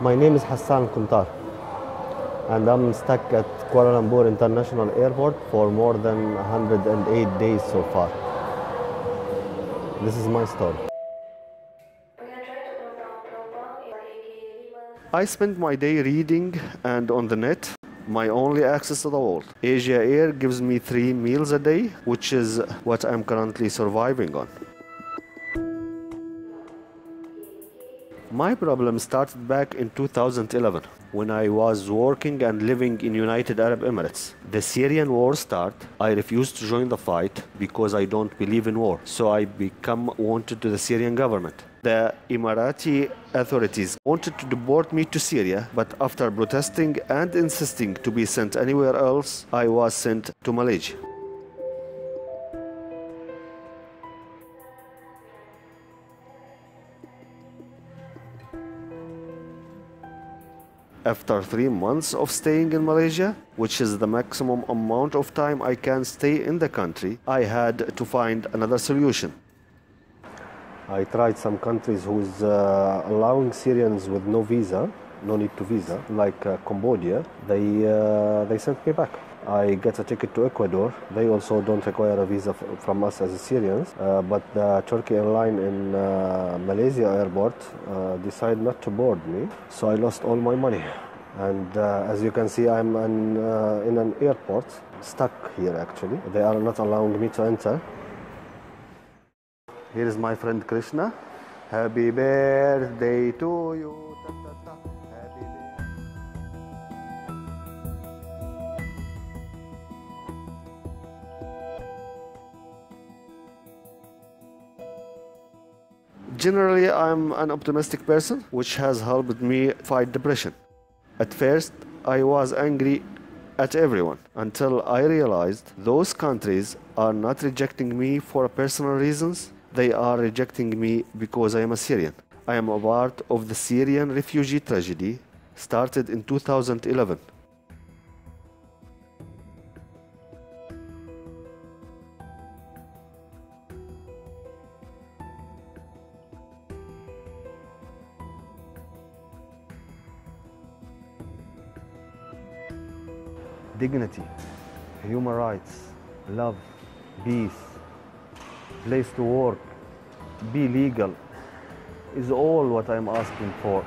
My name is Hassan Kuntar, and I'm stuck at Kuala Lumpur International Airport for more than 108 days so far. This is my story. I spend my day reading and on the net, my only access to the world. Asia Air gives me three meals a day, which is what I'm currently surviving on. My problem started back in 2011 when I was working and living in United Arab Emirates. The Syrian war started. I refused to join the fight because I don't believe in war. So I become wanted to the Syrian government. The Emirati authorities wanted to deport me to Syria, but after protesting and insisting to be sent anywhere else, I was sent to Malaysia. After three months of staying in Malaysia, which is the maximum amount of time I can stay in the country, I had to find another solution. I tried some countries who's uh, allowing Syrians with no visa, no need to visa, like uh, Cambodia. They uh, they sent me back. I get a ticket to Ecuador. They also don't require a visa from us as Syrians, uh, but the Turkey airline in uh, Malaysia airport uh, decided not to board me, so I lost all my money. And uh, as you can see, I'm an, uh, in an airport, stuck here actually. They are not allowing me to enter. Here is my friend Krishna. Happy birthday to you. Generally, I'm an optimistic person, which has helped me fight depression. At first, I was angry at everyone until I realized those countries are not rejecting me for personal reasons, they are rejecting me because I am a Syrian. I am a part of the Syrian refugee tragedy started in 2011. Dignity, human rights, love, peace, place to work, be legal is all what I'm asking for.